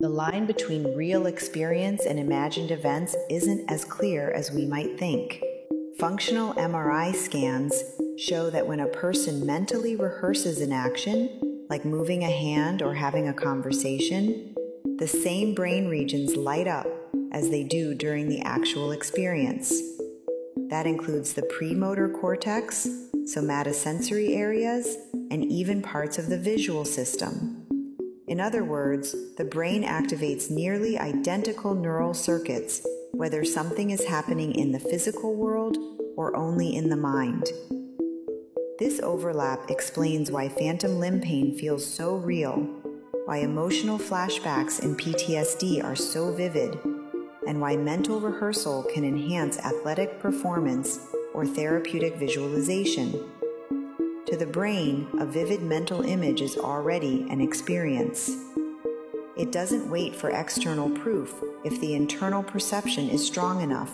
The line between real experience and imagined events isn't as clear as we might think. Functional MRI scans show that when a person mentally rehearses an action, like moving a hand or having a conversation, the same brain regions light up as they do during the actual experience. That includes the premotor cortex, somatosensory areas, and even parts of the visual system. In other words, the brain activates nearly identical neural circuits, whether something is happening in the physical world or only in the mind. This overlap explains why phantom limb pain feels so real, why emotional flashbacks in PTSD are so vivid, and why mental rehearsal can enhance athletic performance or therapeutic visualization. To the brain, a vivid mental image is already an experience. It doesn't wait for external proof if the internal perception is strong enough.